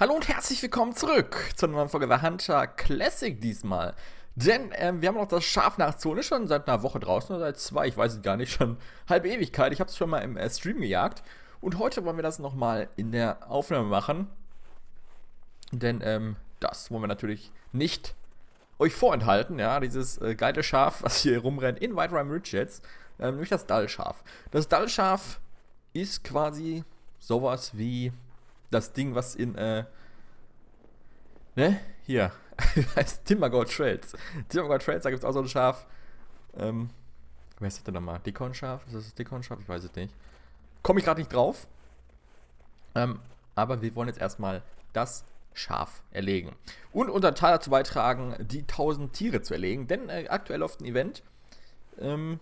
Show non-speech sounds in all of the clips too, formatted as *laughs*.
Hallo und herzlich willkommen zurück zu einer neuen Folge The Hunter Classic diesmal. Denn ähm, wir haben noch das Schaf nachzone schon seit einer Woche draußen oder seit zwei, ich weiß es gar nicht, schon halbe Ewigkeit. Ich habe es schon mal im äh, Stream gejagt. Und heute wollen wir das nochmal in der Aufnahme machen. Denn ähm, das wollen wir natürlich nicht euch vorenthalten, ja, dieses äh, geile Schaf, was hier rumrennt in White Rime Ridge jetzt, ähm, nämlich das Dallschaf. Das Dallschaf ist quasi sowas wie das Ding, was in, äh, ne, hier, *laughs* heißt Timbergold Trails. Timbergold Trails, da gibt es auch so ein Schaf. Ähm, wer ist das denn nochmal? Dickhorn-Schaf? Ist das das Dickhorn-Schaf? Ich weiß es nicht. Komme ich gerade nicht drauf. Ähm, aber wir wollen jetzt erstmal das Schaf erlegen. Und unter Teil dazu beitragen, die 1000 Tiere zu erlegen. Denn äh, aktuell läuft ein Event, ähm,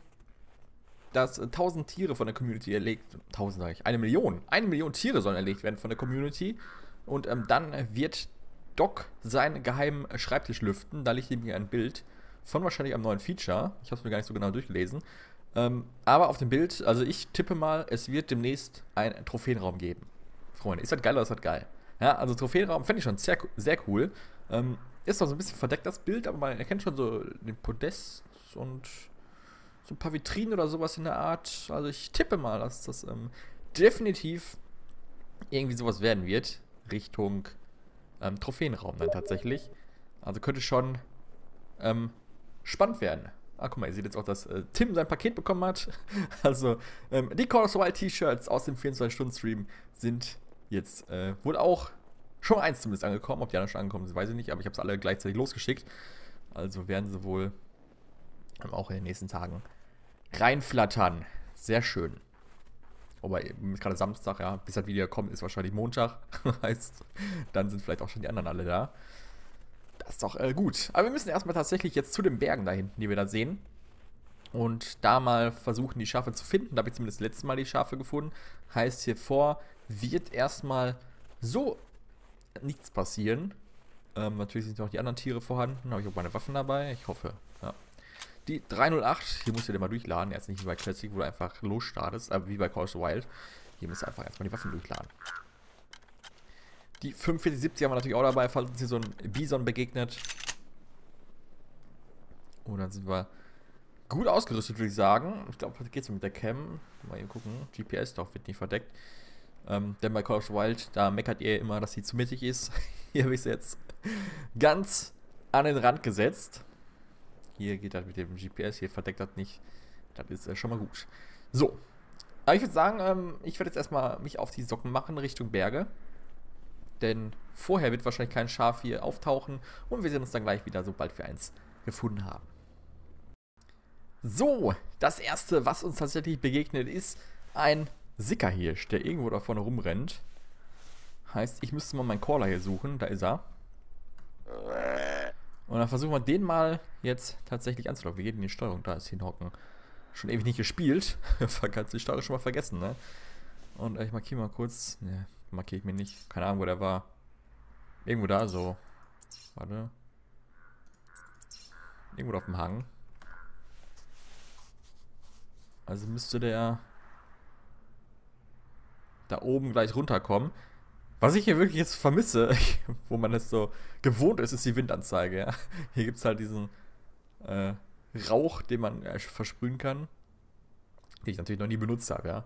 dass 1000 Tiere von der Community erlegt, 1000 sage ich, eine Million, eine Million Tiere sollen erlegt werden von der Community. Und ähm, dann wird Doc seinen geheimen Schreibtisch lüften. Da liegt nämlich ein Bild von wahrscheinlich einem neuen Feature. Ich habe es mir gar nicht so genau durchgelesen. Ähm, aber auf dem Bild, also ich tippe mal, es wird demnächst einen Trophäenraum geben. Freunde, ist das geil oder ist das geil? Ja, also Trophäenraum fände ich schon sehr, sehr cool. Ähm, ist noch so ein bisschen verdeckt das Bild, aber man erkennt schon so den Podest und so ein paar Vitrinen oder sowas in der Art. Also ich tippe mal, dass das ähm, definitiv irgendwie sowas werden wird. Richtung ähm, Trophäenraum dann tatsächlich. Also könnte schon ähm, spannend werden. Ah, guck mal, ihr seht jetzt auch, dass äh, Tim sein Paket bekommen hat. *laughs* also ähm, die Call of Wild T-Shirts aus dem 24-Stunden-Stream sind jetzt äh, wohl auch schon eins zumindest angekommen. Ob die anderen schon angekommen sind, weiß ich nicht, aber ich habe es alle gleichzeitig losgeschickt. Also werden sie wohl ähm, auch in den nächsten Tagen reinflattern. Sehr schön. Aber ist gerade Samstag, ja, bis das Video kommt, ist wahrscheinlich Montag. *laughs* heißt, dann sind vielleicht auch schon die anderen alle da. Das ist doch äh, gut. Aber wir müssen erstmal tatsächlich jetzt zu den Bergen da hinten, die wir da sehen. Und da mal versuchen, die Schafe zu finden. Da habe ich zumindest das letzte Mal die Schafe gefunden. Heißt, hier vor wird erstmal so nichts passieren. Ähm, natürlich sind noch die anderen Tiere vorhanden. Habe ich auch meine Waffen dabei? Ich hoffe. Ja. Die 308, hier musst du den mal durchladen. Jetzt nicht wie bei Classic, wo du einfach losstartest, aber wie bei Call of Wild. Hier musst du einfach erstmal die Waffen durchladen. Die 4570 haben wir natürlich auch dabei, falls uns hier so ein Bison begegnet. Und dann sind wir gut ausgerüstet, würde ich sagen. Ich glaube, heute geht es mit der Cam. Mal eben gucken. GPS doch, wird nicht verdeckt. Ähm, denn bei Call of Wild, da meckert ihr immer, dass sie zu mittig ist. *laughs* Hier habe ich sie jetzt ganz an den Rand gesetzt. Hier geht das mit dem GPS, hier verdeckt das nicht. Das ist äh, schon mal gut. So. Aber ich würde sagen, ähm, ich werde jetzt erstmal mich auf die Socken machen Richtung Berge. Denn vorher wird wahrscheinlich kein Schaf hier auftauchen. Und wir sehen uns dann gleich wieder, sobald wir eins gefunden haben. So, das erste, was uns tatsächlich begegnet, ist ein Sickerhirsch, der irgendwo da vorne rumrennt. Heißt, ich müsste mal meinen Caller hier suchen. Da ist er. Und dann versuchen wir den mal jetzt tatsächlich anzulocken. Wie geht denn die Steuerung? Da ist hinhocken. Schon ewig nicht gespielt. *laughs* Kannst die Steuerung schon mal vergessen, ne? Und ich markiere mal kurz. Ne, markiere ich mir nicht. Keine Ahnung, wo der war. Irgendwo da so. Warte. Irgendwo auf dem Hang. Also müsste der da oben gleich runterkommen. Was ich hier wirklich jetzt vermisse, *laughs* wo man es so gewohnt ist, ist die Windanzeige. Ja. Hier gibt es halt diesen äh, Rauch, den man äh, versprühen kann, den ich natürlich noch nie benutzt habe, ja.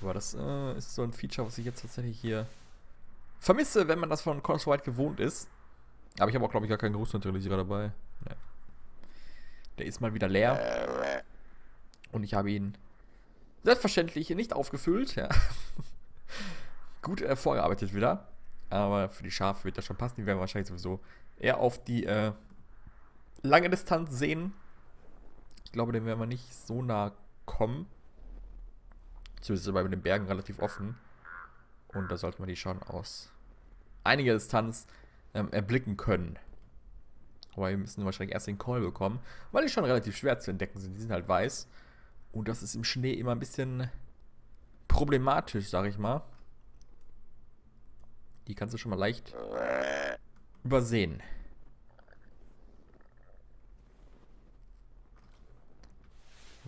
Aber das äh, ist so ein Feature, was ich jetzt tatsächlich hier vermisse, wenn man das von Cross White gewohnt ist. Aber ich habe auch, glaube ich, gar keinen Großneutralisierer dabei. Nee. Der ist mal wieder leer. Und ich habe ihn Selbstverständlich nicht aufgefüllt, ja. *laughs* Gut äh, vorgearbeitet wieder. Aber für die Schafe wird das schon passen. Die werden wahrscheinlich sowieso eher auf die äh, lange Distanz sehen. Ich glaube, den werden wir nicht so nah kommen. Zumindest ist bei den Bergen relativ offen. Und da sollte man die schon aus einiger Distanz ähm, erblicken können. Aber wir müssen wahrscheinlich erst den Call bekommen, weil die schon relativ schwer zu entdecken sind. Die sind halt weiß. Und das ist im Schnee immer ein bisschen problematisch, sag ich mal. Die kannst du schon mal leicht übersehen.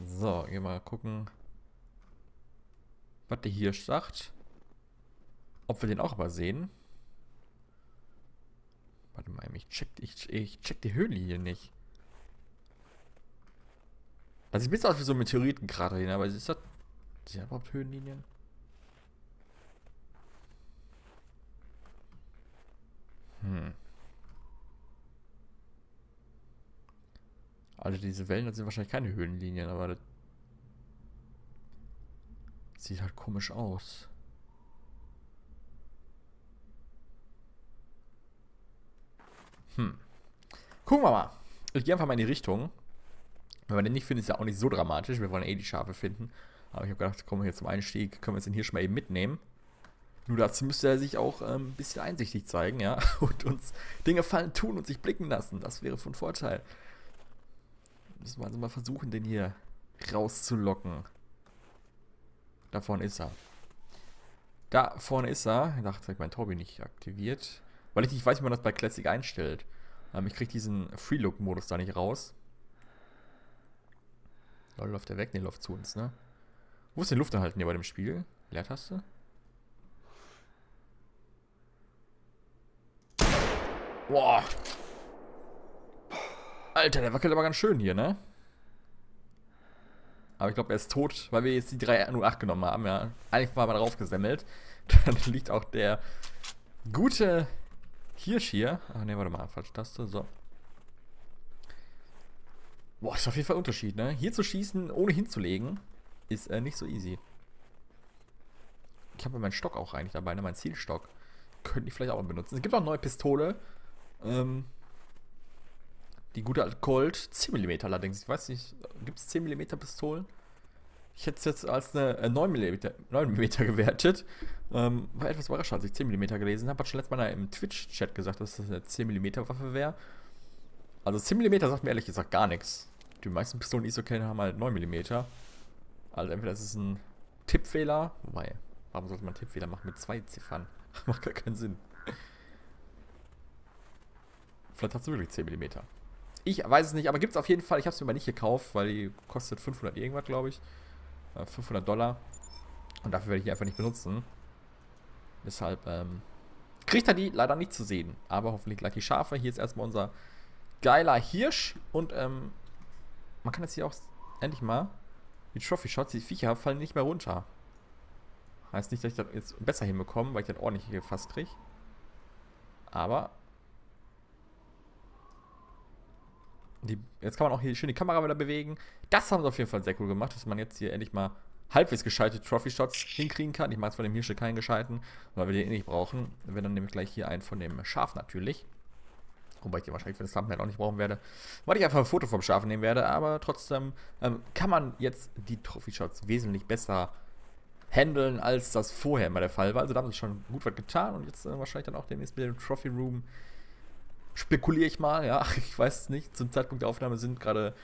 So, wir mal gucken, was der Hirsch sagt. Ob wir den auch übersehen. Warte mal, ich check, ich, ich check die Höhenlinie nicht. Das sieht ein bisschen aus wie so ein Meteoritenkrater hin, aber ist das. Sind das überhaupt Höhenlinien? Hm. Also diese Wellen, das sind wahrscheinlich keine Höhenlinien, aber das sieht halt komisch aus. Hm. Gucken wir mal. Ich gehe einfach mal in die Richtung. Wenn man den nicht findet, ist ja auch nicht so dramatisch. Wir wollen eh die Schafe finden. Aber ich habe gedacht, kommen wir hier zum Einstieg, können wir uns den hier schon mal eben mitnehmen. Nur dazu müsste er sich auch ähm, ein bisschen einsichtig zeigen, ja. *laughs* Und uns Dinge fallen tun und sich blicken lassen. Das wäre von Vorteil. Müssen wir also mal versuchen, den hier rauszulocken. Da vorne ist er. Da vorne ist er. Ich dachte, ich mein Tobi nicht aktiviert. Weil ich nicht weiß, wie man das bei Classic einstellt. Ähm, ich kriege diesen Free-Look-Modus da nicht raus. Lol, läuft der weg? Ne, läuft zu uns, ne? Wo ist denn Lufterhalten hier bei dem Spiel? Leertaste? Boah. Alter, der wackelt aber ganz schön hier, ne? Aber ich glaube, er ist tot, weil wir jetzt die 308 genommen haben, ja. Eigentlich war mal drauf gesemmelt. *laughs* Dann liegt auch der gute Hirsch hier. Ach ne, warte mal, falsche Taste. So. Boah, ist auf jeden Fall ein Unterschied, ne? Hier zu schießen, ohne hinzulegen, ist äh, nicht so easy. Ich habe meinen Stock auch eigentlich dabei, ne? Mein Zielstock. Könnte ich vielleicht auch mal benutzen. Es gibt auch eine neue Pistole. Ähm, die gute alte Colt. 10 mm allerdings. Ich weiß nicht, gibt es 10 mm Pistolen? Ich hätte es jetzt als eine 9 mm, 9 mm gewertet. Ähm, war etwas überrascht, als ich 10 mm gelesen habe. Hat schon letztes Mal im Twitch-Chat gesagt, dass das eine 10 mm Waffe wäre. Also 10 mm sagt mir ehrlich gesagt gar nichts. Die meisten Pistolen, die ich so kenne, haben halt 9 mm. Also entweder ist es ein Tippfehler. Wobei, warum sollte man Tippfehler machen mit zwei Ziffern? *laughs* Macht gar keinen Sinn. Vielleicht hat es wirklich 10 mm. Ich weiß es nicht, aber gibt es auf jeden Fall. Ich habe es mir mal nicht gekauft, weil die kostet 500 irgendwas, glaube ich. 500 äh, Dollar. Und dafür werde ich die einfach nicht benutzen. Deshalb ähm, kriegt er die leider nicht zu sehen. Aber hoffentlich gleich die Schafe. Hier ist erstmal unser geiler Hirsch. Und ähm, man kann jetzt hier auch endlich mal die Trophy Shots, die Viecher fallen nicht mehr runter. Heißt nicht, dass ich das jetzt besser hinbekomme, weil ich das ordentlich gefasst kriege. Aber Die, jetzt kann man auch hier schön die Kamera wieder bewegen. Das haben sie auf jeden Fall sehr cool gemacht, dass man jetzt hier endlich mal halbwegs gescheite Trophy-Shots hinkriegen kann. Ich mache jetzt von dem Hirsche keinen gescheiten, weil wir den eh nicht brauchen. Wir werden dann nämlich gleich hier einen von dem Schaf natürlich. Wobei ich den wahrscheinlich für das Thumbnail auch nicht brauchen werde. Weil ich einfach ein Foto vom Schaf nehmen werde. Aber trotzdem ähm, kann man jetzt die Trophy-Shots wesentlich besser handeln, als das vorher immer der Fall war. Also da haben sie schon gut was getan. Und jetzt äh, wahrscheinlich dann auch demnächst mit dem Trophy Room spekuliere ich mal, ja, *laughs* ich weiß nicht. Zum Zeitpunkt der Aufnahme sind gerade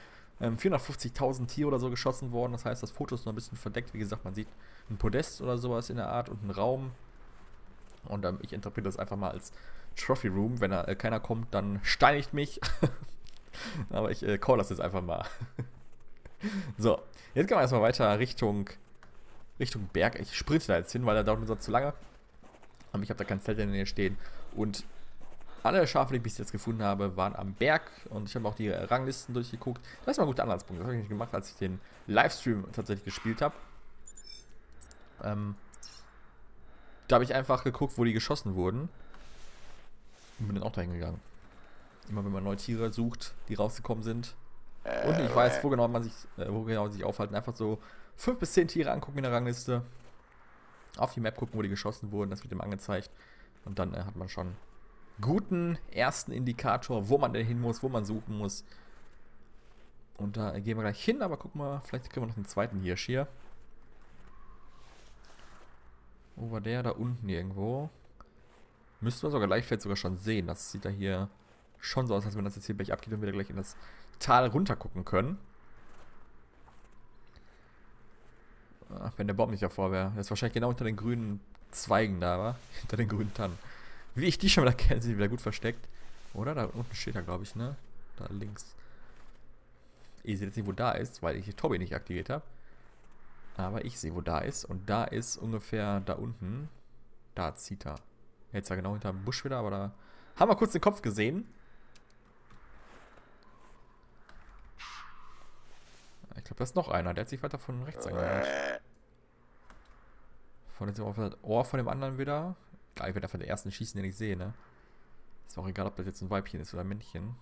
ähm, 450.000 Tiere oder so geschossen worden. Das heißt, das Foto ist noch ein bisschen verdeckt. Wie gesagt, man sieht ein Podest oder sowas in der Art und einen Raum. Und ähm, ich interpretiere das einfach mal als Trophy Room. Wenn da äh, keiner kommt, dann steinigt mich. *laughs* Aber ich äh, call das jetzt einfach mal. *laughs* so, jetzt gehen wir erstmal weiter Richtung, Richtung Berg. Ich sprinte da jetzt hin, weil da dauert mir sonst zu lange. Aber ich habe da kein Zelt in der Nähe stehen. Und alle Schafe, die ich bis jetzt gefunden habe, waren am Berg und ich habe auch die Ranglisten durchgeguckt. Das ist mal ein guter Anhaltspunkt. Das habe ich nicht gemacht, als ich den Livestream tatsächlich gespielt habe. Ähm, da habe ich einfach geguckt, wo die geschossen wurden. Und bin dann auch dahin gegangen. Immer wenn man neue Tiere sucht, die rausgekommen sind. Und ich weiß, wo genau man sich, äh, wo genau sich aufhalten. Einfach so fünf bis zehn Tiere angucken in der Rangliste. Auf die Map gucken, wo die geschossen wurden. Das wird ihm angezeigt. Und dann äh, hat man schon guten ersten Indikator, wo man denn hin muss, wo man suchen muss. Und da gehen wir gleich hin, aber guck mal, vielleicht kriegen wir noch einen zweiten Hirsch hier. Wo war der? Da unten irgendwo. Müssten wir sogar gleich vielleicht sogar schon sehen. Das sieht da hier schon so aus, als wenn das jetzt hier gleich abgeht und wir gleich in das Tal runter gucken können. Ach, wenn der Baum nicht davor wäre. Der ist wahrscheinlich genau unter den grünen Zweigen da, war. *laughs* Hinter den grünen Tannen. Wie ich die schon wieder kenne, sind die wieder gut versteckt. Oder? Da unten steht er, glaube ich, ne? Da links. Ihr seht jetzt nicht, wo da ist, weil ich Tobi nicht aktiviert habe. Aber ich sehe, wo da ist. Und da ist ungefähr da unten. Da zieht er. Jetzt ja genau hinter dem Busch wieder, aber da haben wir kurz den Kopf gesehen. Ich glaube, da ist noch einer. Der hat sich weiter von rechts angehört. Von dem auf das Ohr von dem anderen wieder. Geil, werde von der ersten schießen, den ich sehe, ne? Ist auch egal, ob das jetzt ein Weibchen ist oder ein Männchen.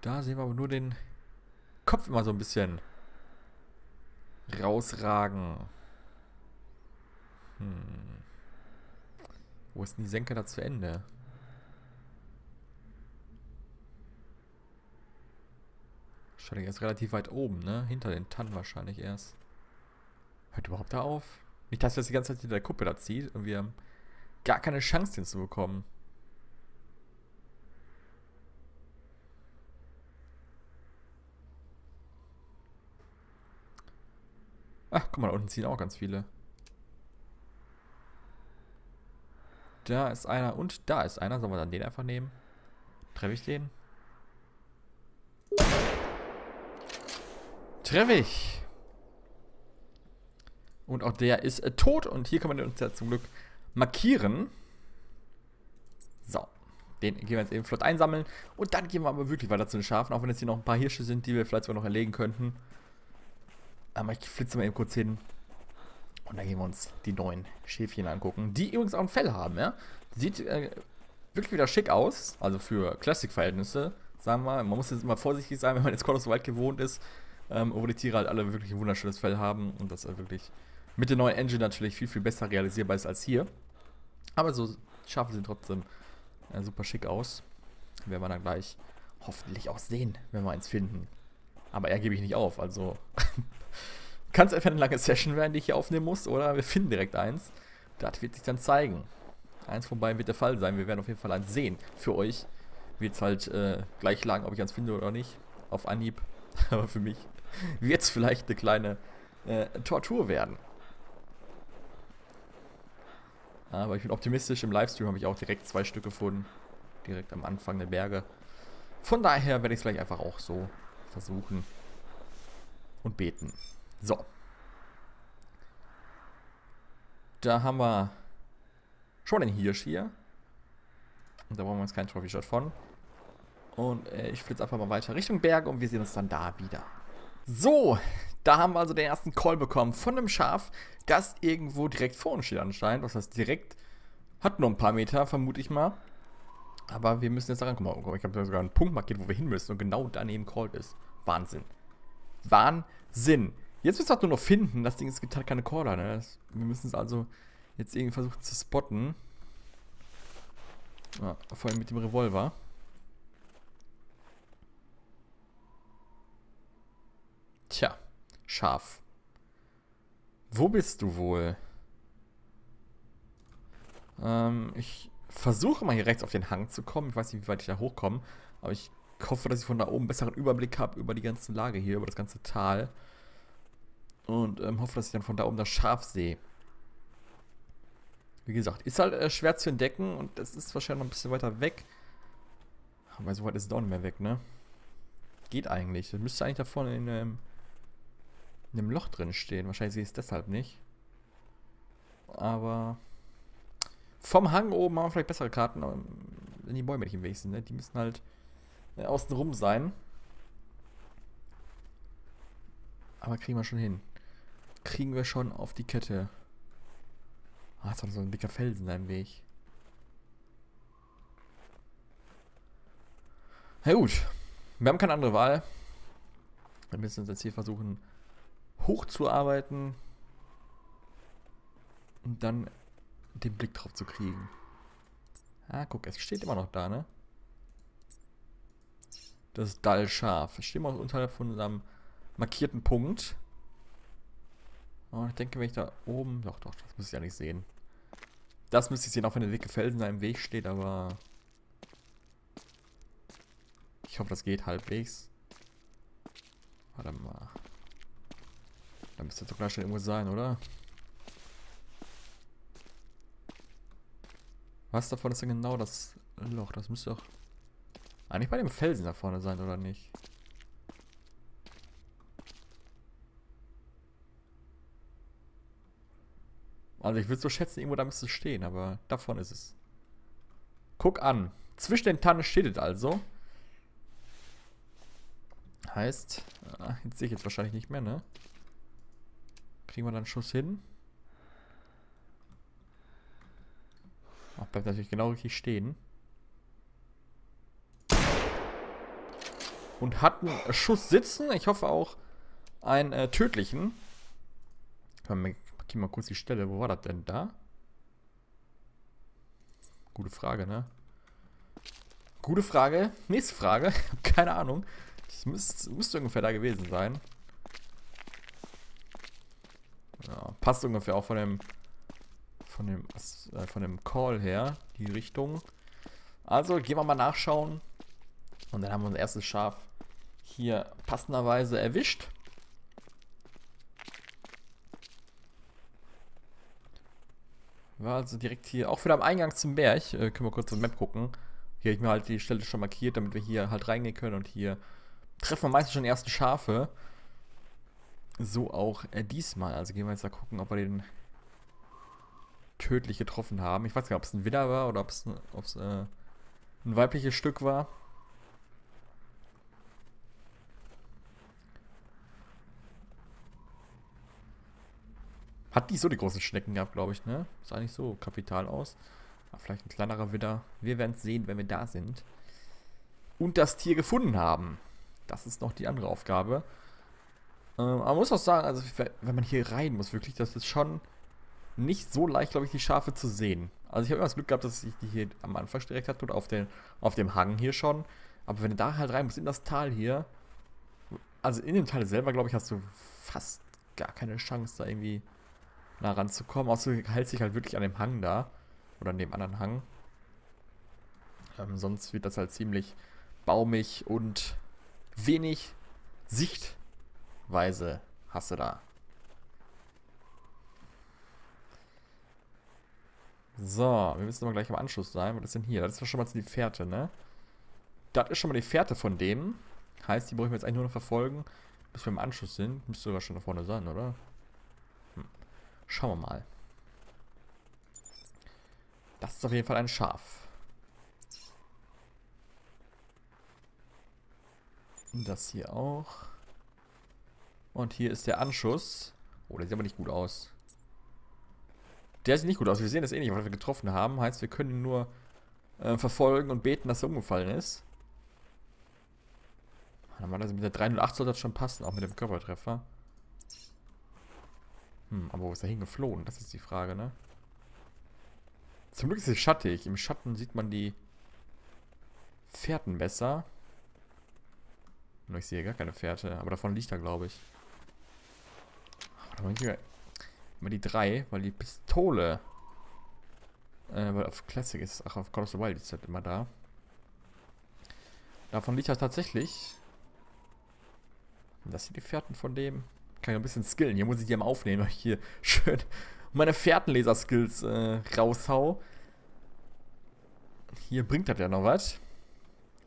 Da sehen wir aber nur den Kopf immer so ein bisschen rausragen. Hm. Wo ist denn die Senke da zu Ende? Wahrscheinlich erst relativ weit oben, ne? Hinter den Tannen wahrscheinlich erst. Hört überhaupt da auf? Nicht, dass das die ganze Zeit hinter der Kuppe da zieht und wir haben gar keine Chance, den zu bekommen. Ach, guck mal, da unten ziehen auch ganz viele. Da ist einer und da ist einer. Sollen wir dann den einfach nehmen? Treffe ich den? Treffe ich. Und auch der ist äh, tot. Und hier kann man uns ja zum Glück markieren. So. Den gehen wir jetzt eben flott einsammeln. Und dann gehen wir aber wirklich weiter zu den Schafen. Auch wenn jetzt hier noch ein paar Hirsche sind, die wir vielleicht sogar noch erlegen könnten. Aber ich flitze mal eben kurz hin. Und dann gehen wir uns die neuen Schäfchen angucken. Die übrigens auch ein Fell haben, ja. Sieht äh, wirklich wieder schick aus. Also für Classic-Verhältnisse, sagen wir. Man muss jetzt immer vorsichtig sein, *laughs* wenn man jetzt Call of the Wild gewohnt ist. Ähm, wo die Tiere halt alle wirklich ein wunderschönes Fell haben. Und das halt wirklich mit der neuen Engine natürlich viel, viel besser realisierbar ist als hier. Aber so Schafe sehen trotzdem äh, super schick aus. Werden wir dann gleich hoffentlich auch sehen, wenn wir eins finden. Aber er gebe ich nicht auf, also *laughs* kann es einfach eine lange Session werden, die ich hier aufnehmen muss, oder wir finden direkt eins. Das wird sich dann zeigen. Eins von beiden wird der Fall sein. Wir werden auf jeden Fall eins sehen. Für euch wird es halt äh, gleich lang, ob ich eins finde oder nicht. Auf Anhieb. *laughs* Aber für mich wird es vielleicht eine kleine äh, Tortur werden. Aber ich bin optimistisch. Im Livestream habe ich auch direkt zwei Stück gefunden. Direkt am Anfang der Berge. Von daher werde ich es vielleicht einfach auch so versuchen. Und beten. So. Da haben wir schon den Hirsch hier. Und da brauchen wir uns keinen Trophy-Shot von. Und äh, ich flitze einfach mal weiter Richtung Berge und wir sehen uns dann da wieder. So, da haben wir also den ersten Call bekommen von einem Schaf, das irgendwo direkt vor uns steht anscheinend. Das heißt, direkt hat nur ein paar Meter, vermute ich mal. Aber wir müssen jetzt da rankommen. Ich habe sogar einen Punkt markiert, wo wir hin müssen und genau daneben Call ist. Wahnsinn. Wahnsinn. Jetzt müssen wir es nur noch finden. Das Ding, es gibt halt keine Caller. Ne? Das, wir müssen es also jetzt irgendwie versuchen zu spotten. Ja, vor allem mit dem Revolver. Tja, scharf. Wo bist du wohl? Ähm, ich versuche mal hier rechts auf den Hang zu kommen. Ich weiß nicht, wie weit ich da hochkomme. Aber ich hoffe, dass ich von da oben einen besseren Überblick habe über die ganze Lage hier, über das ganze Tal. Und ähm, hoffe, dass ich dann von da oben das Schaf sehe. Wie gesagt, ist halt äh, schwer zu entdecken und es ist wahrscheinlich noch ein bisschen weiter weg. Aber so weit ist es auch nicht mehr weg, ne? Geht eigentlich. Das müsste eigentlich da vorne in, ähm, in einem Loch drin stehen. Wahrscheinlich sehe ich es deshalb nicht. Aber vom Hang oben haben wir vielleicht bessere Karten, aber wenn die Bäume nicht im Weg sind, ne? Die müssen halt äh, außen rum sein. Aber kriegen wir schon hin. Kriegen wir schon auf die Kette. Ah, ist doch so ein dicker Felsen im Weg. Na gut. Wir haben keine andere Wahl. Wir müssen uns jetzt hier versuchen, hochzuarbeiten. Und dann den Blick drauf zu kriegen. Ah, guck, es steht immer noch da, ne? Das Dall scharf. Es steht mal unterhalb von unserem markierten Punkt. Und ich denke, wenn ich da oben... Doch, doch, das muss ich ja nicht sehen. Das müsste ich sehen, auch wenn der dicke Felsen da im Weg steht, aber... Ich hoffe, das geht halbwegs. Warte mal. Da müsste doch gleich schon irgendwo sein, oder? Was davon ist denn genau das Loch? Das müsste doch... Eigentlich bei dem Felsen da vorne sein, oder nicht? Also ich würde so schätzen, irgendwo da müsste es stehen, aber davon ist es. Guck an. Zwischen den Tannen steht es also. Heißt, äh, jetzt sehe ich jetzt wahrscheinlich nicht mehr, ne? Kriegen wir dann einen Schuss hin? Ach, bleibt natürlich genau richtig stehen. Und hat einen Schuss sitzen. Ich hoffe auch einen äh, tödlichen. Ich markiere mal kurz die Stelle. Wo war das denn? Da? Gute Frage, ne? Gute Frage. Nächste Frage. *laughs* Keine Ahnung. Es müsste, müsste ungefähr da gewesen sein. Ja, passt ungefähr auch von dem von dem äh, von dem Call her, die Richtung. Also gehen wir mal nachschauen. Und dann haben wir unser erstes Schaf hier passenderweise erwischt. War also direkt hier, auch wieder am Eingang zum Berg. Äh, können wir kurz auf Map gucken. Hier habe ich mir halt die Stelle schon markiert, damit wir hier halt reingehen können. Und hier treffen wir meistens schon die ersten Schafe. So auch äh, diesmal. Also gehen wir jetzt da gucken, ob wir den tödlich getroffen haben. Ich weiß gar nicht, ob es ein Widder war oder ob es äh, ein weibliches Stück war. Hat nicht so die großen Schnecken gehabt, glaube ich, ne? Sah nicht so kapital aus. Aber vielleicht ein kleinerer Widder. Wir werden es sehen, wenn wir da sind. Und das Tier gefunden haben. Das ist noch die andere Aufgabe. Ähm, aber man muss auch sagen, also wenn man hier rein muss, wirklich, das ist schon nicht so leicht, glaube ich, die Schafe zu sehen. Also ich habe immer das Glück gehabt, dass ich die hier am Anfang direkt hatte oder auf, den, auf dem Hang hier schon. Aber wenn du da halt rein musst, in das Tal hier, also in dem Tal selber, glaube ich, hast du fast gar keine Chance, da irgendwie nah ranzukommen. Außer du hältst dich halt wirklich an dem Hang da. Oder an dem anderen Hang. Ähm, sonst wird das halt ziemlich baumig und wenig Sichtweise hast du da. So, wir müssen aber gleich am Anschluss sein. Was ist denn hier? Das ist schon mal die Fährte, ne? Das ist schon mal die Fährte von dem. Heißt, die brauchen wir jetzt eigentlich nur noch verfolgen, bis wir im Anschluss sind. Müsste sogar schon da vorne sein, oder? Schauen wir mal. Das ist auf jeden Fall ein Schaf. Das hier auch. Und hier ist der Anschuss. Oh, der sieht aber nicht gut aus. Der sieht nicht gut aus. Wir sehen das eh nicht, was wir getroffen haben. Heißt, wir können ihn nur äh, verfolgen und beten, dass er umgefallen ist. Normalerweise mit der 308 sollte das schon passen, auch mit dem Körpertreffer. Hm, aber wo ist er hingeflohen? Das ist die Frage, ne? Zum Glück ist es schattig. Im Schatten sieht man die Fährten besser. Nur ich sehe gar keine Fährte, aber davon liegt er, glaube ich. Immer die drei, weil die Pistole. Äh, weil auf Classic ist, ach, auf Call of the Wild ist halt immer da. Davon liegt er tatsächlich. Das sind die Fährten von dem. Kann ich ein bisschen skillen. Hier muss ich die am Aufnehmen, weil ich hier *laughs* schön meine Fährtenleser-Skills äh, raushau. Hier bringt das ja noch was.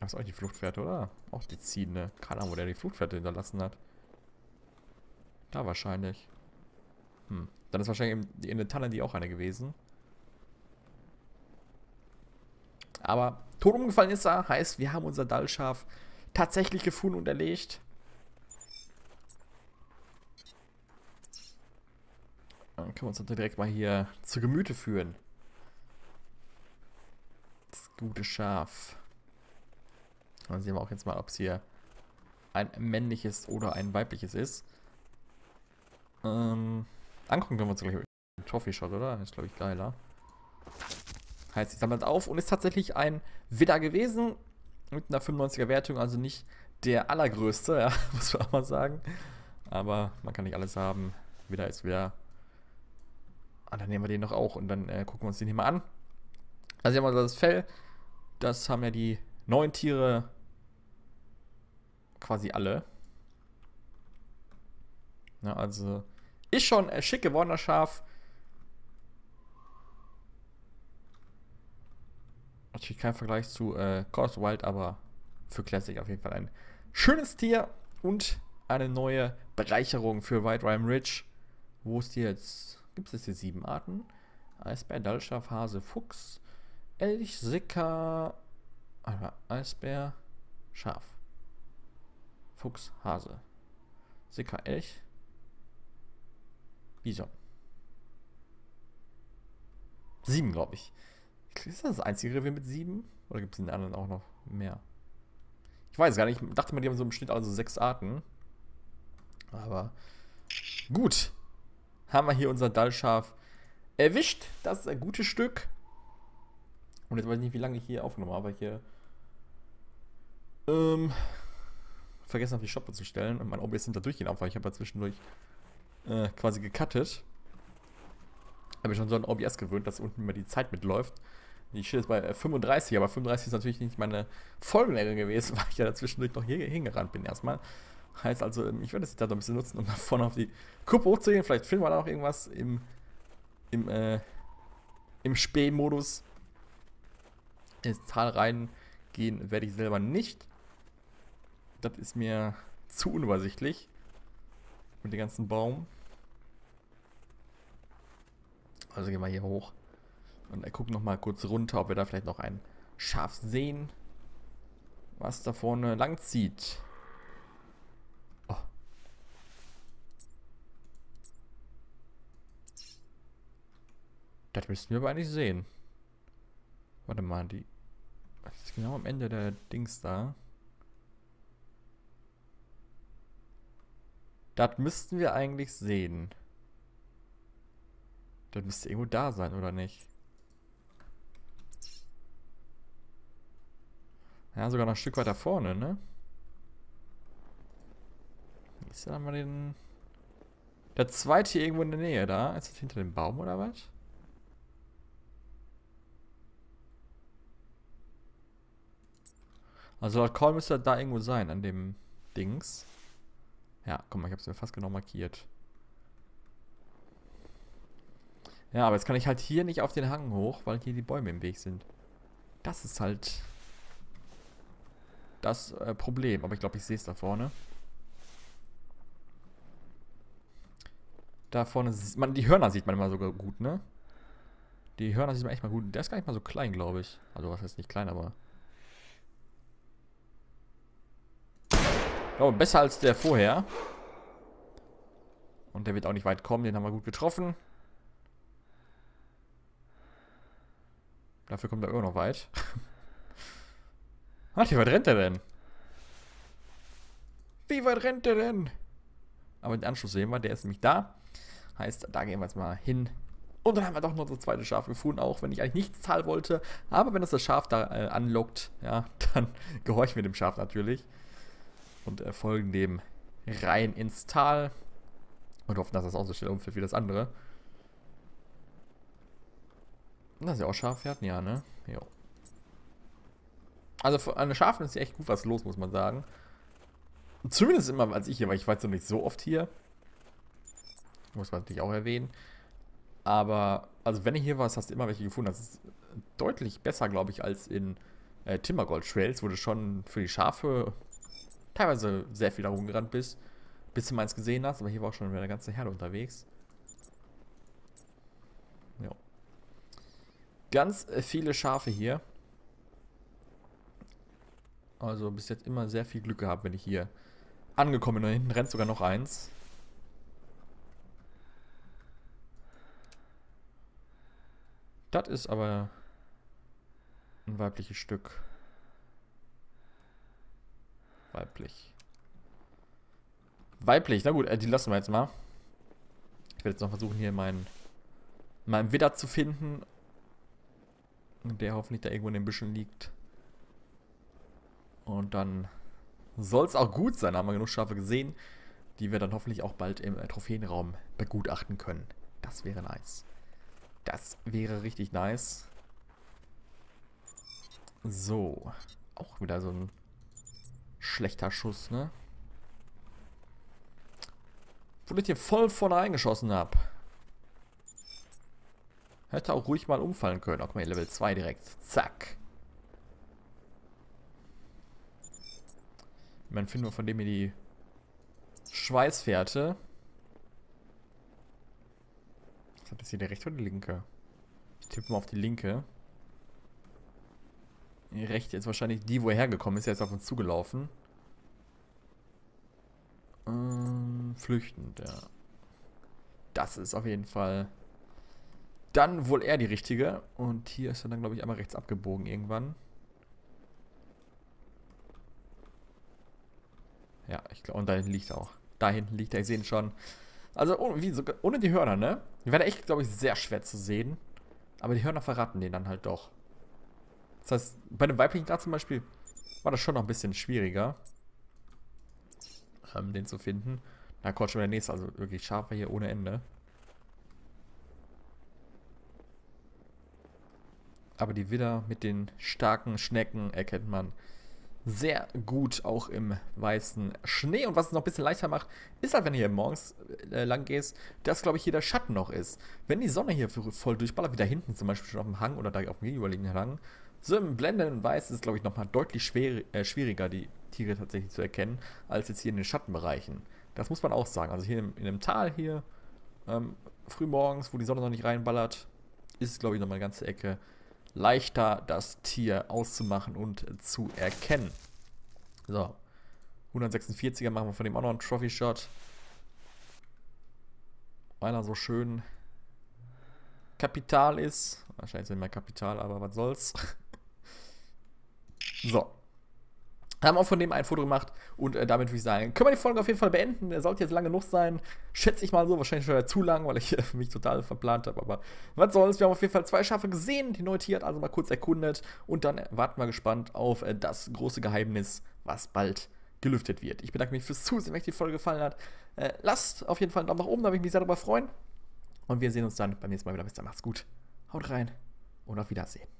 Das ist auch die Fluchtfährte, oder? Auch die ziehende. Keine Ahnung, wo der die Fluchtfährte hinterlassen hat. Da wahrscheinlich. Hm. Dann ist wahrscheinlich in der Tanne die auch eine gewesen. Aber tot umgefallen ist er, heißt, wir haben unser Dallschaf tatsächlich gefunden und erlegt. Können wir uns direkt mal hier zu Gemüte führen. Das gute Schaf. Dann sehen wir auch jetzt mal, ob es hier ein männliches oder ein weibliches ist. Ähm, angucken können wir uns gleich mit Trophy Shot, oder? Das ist, glaube ich, geiler. Heißt, ich sammle auf und ist tatsächlich ein Widder gewesen. Mit einer 95er Wertung, also nicht der allergrößte, *laughs* ja, muss man auch mal sagen. Aber man kann nicht alles haben. Widder ist Widder. Ah, dann nehmen wir den noch auch und dann äh, gucken wir uns den hier mal an. Also hier haben wir das Fell. Das haben ja die neuen Tiere quasi alle. Ja, also ist schon ein schick gewordener Schaf. Natürlich kein Vergleich zu äh, Coast Wild, aber für Classic auf jeden Fall ein schönes Tier und eine neue Bereicherung für White Rime Ridge. Wo ist die jetzt? Gibt es hier sieben Arten? Eisbär, Dallschaf, Hase, Fuchs, Elch, Sicker, Eisbär, Schaf. Fuchs, Hase. Sicker, Elch, Bison. Sieben, glaube ich. Ist das das einzige Revier mit sieben? Oder gibt es in den anderen auch noch mehr? Ich weiß gar nicht. Ich dachte mal, die haben so im Schnitt also sechs Arten. Aber gut. Haben wir hier unser Dallschaf erwischt. Das ist ein gutes Stück. Und jetzt weiß ich nicht, wie lange ich hier aufgenommen habe. Hier ähm, vergessen habe, die Shoppe zu stellen. Und mein OBS da durchgehen weil ich habe ja zwischendurch äh, quasi gecuttet. Habe ich schon so ein OBS gewöhnt, dass unten immer die Zeit mitläuft. Ich stehe jetzt bei 35, aber 35 ist natürlich nicht meine Folgenlänge gewesen, *laughs* weil ich ja dazwischendurch noch hier hingerannt bin erstmal. Heißt also, ähm, ich werde es da so ein bisschen nutzen, um nach vorne auf die Kuppe hochzugehen. Vielleicht finden wir da noch irgendwas im, im, äh, im Spähmodus. Ins Tal reingehen werde ich selber nicht. Das ist mir zu unübersichtlich. Mit dem ganzen Baum. Also gehen wir hier hoch. Und er guckt noch mal kurz runter, ob wir da vielleicht noch ein Schaf sehen, was da vorne lang zieht. Das müssten wir aber eigentlich sehen. Warte mal, die... Das ist genau am Ende der Dings da. Das müssten wir eigentlich sehen. Das müsste irgendwo da sein, oder nicht? Ja, sogar noch ein Stück weiter vorne, ne? Ist da mal den... Der zweite irgendwo in der Nähe da? Ist das hinter dem Baum oder was? Also laut Call müsste da irgendwo sein, an dem Dings. Ja, guck mal, ich hab's mir fast genau markiert. Ja, aber jetzt kann ich halt hier nicht auf den Hang hoch, weil hier die Bäume im Weg sind. Das ist halt das äh, Problem. Aber ich glaube, ich sehe es da vorne. Da vorne, man, die Hörner sieht man immer sogar gut, ne? Die Hörner sieht man echt mal gut. Der ist gar nicht mal so klein, glaube ich. Also was heißt nicht klein, aber... Oh, besser als der vorher. Und der wird auch nicht weit kommen. Den haben wir gut getroffen. Dafür kommt er immer noch weit. Ach, wie weit rennt er denn? Wie weit rennt er denn? Aber den Anschluss sehen wir, der ist nämlich da. Heißt, da gehen wir jetzt mal hin. Und dann haben wir doch noch das zweite Schaf gefunden, auch wenn ich eigentlich nichts zahlen wollte. Aber wenn das das Schaf da äh, anlockt, ja, *laughs* dann gehorchen wir dem Schaf natürlich. Und äh, folgen dem rein ins Tal. Und hoffen, dass das auch so schnell umfällt wie das andere. Das ist ja auch Schafpferden, ja, ne? Jo. Also für eine Schafen ist ja echt gut was los, muss man sagen. Zumindest immer als ich hier, weil ich war jetzt noch nicht so oft hier. Muss man natürlich auch erwähnen. Aber, also wenn du hier warst, hast du immer welche gefunden. Das ist deutlich besser, glaube ich, als in äh, Timbergold Trails, wo du schon für die Schafe teilweise sehr viel herumgerannt bist, bis du meins gesehen hast. Aber hier war auch schon wieder eine ganze Herde unterwegs. Ganz äh, viele Schafe hier. Also bis jetzt immer sehr viel Glück gehabt, wenn ich hier angekommen bin. Da hinten rennt sogar noch eins. Das ist aber ein weibliches Stück. Weiblich. Weiblich, na gut, äh, die lassen wir jetzt mal. Ich werde jetzt noch versuchen, hier meinen, meinen Widder zu finden der hoffentlich da irgendwo in den Büschen liegt. Und dann soll es auch gut sein. Haben wir genug Schafe gesehen, die wir dann hoffentlich auch bald im äh, Trophäenraum begutachten können. Das wäre nice. Das wäre richtig nice. So. Auch wieder so ein schlechter Schuss, ne? Wo ich hier voll vorne eingeschossen habe. Hätte auch ruhig mal umfallen können. Auch mal Level 2 direkt. Zack. Man findet nur von dem hier die Schweißfährte. Was hat das hier, der rechte oder die linke? Ich tippe mal auf die linke. Die rechte ist wahrscheinlich die, wo er hergekommen ist. Ist auf uns zugelaufen. Ähm, flüchtend, ja. Das ist auf jeden Fall dann wohl eher die richtige. Und hier ist er dann, glaube ich, einmal rechts abgebogen irgendwann. Ja, ich glaube, und da hinten liegt er auch. Da hinten liegt er, ich sehe ihn schon. Also, ohne, wie, sogar, ohne die Hörner, ne? Die werden echt, glaube ich, sehr schwer zu sehen. Aber die Hörner verraten den dann halt doch. Das heißt, bei dem weiblichen Grad zum Beispiel war das schon noch ein bisschen schwieriger, ähm, den zu finden. Da kommt schon der nächste, also wirklich scharfer hier ohne Ende. Aber die Widder mit den starken Schnecken erkennt man sehr gut auch im weißen Schnee. Und was es noch ein bisschen leichter macht, ist halt, wenn du hier morgens äh, lang gehst, dass, glaube ich, hier der Schatten noch ist. Wenn die Sonne hier voll durchballert, wie da hinten zum Beispiel schon auf dem Hang oder da auf dem gegenüberliegenden Hang, so im blendenden Weiß ist es, glaube ich, nochmal deutlich schwer, äh, schwieriger, die Tiere tatsächlich zu erkennen, als jetzt hier in den Schattenbereichen. Das muss man auch sagen. Also hier in, in dem Tal hier, ähm, früh morgens, wo die Sonne noch nicht reinballert, ist es, glaube ich, nochmal eine ganze Ecke leichter, das Tier auszumachen und zu erkennen. So. 146er machen wir von dem auch noch einen Trophy-Shot. Weil er so schön Kapital ist. Wahrscheinlich ist er nicht mehr Kapital, aber was soll's. So. Haben auch von dem ein Foto gemacht und äh, damit würde ich sagen, können wir die Folge auf jeden Fall beenden. Er sollte jetzt lang genug sein. Schätze ich mal so, wahrscheinlich schon zu lang, weil ich äh, *laughs* mich total verplant habe. Aber was soll's, wir haben auf jeden Fall zwei Schafe gesehen, die notiert, also mal kurz erkundet. Und dann warten wir gespannt auf äh, das große Geheimnis, was bald gelüftet wird. Ich bedanke mich fürs Zusehen, wenn euch die Folge gefallen hat. Äh, lasst auf jeden Fall einen Daumen nach oben, da würde ich mich sehr darüber freuen. Und wir sehen uns dann beim nächsten Mal wieder. Bis dann, macht's gut. Haut rein und auf Wiedersehen.